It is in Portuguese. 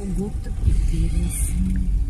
O Guto Pipeira, assim.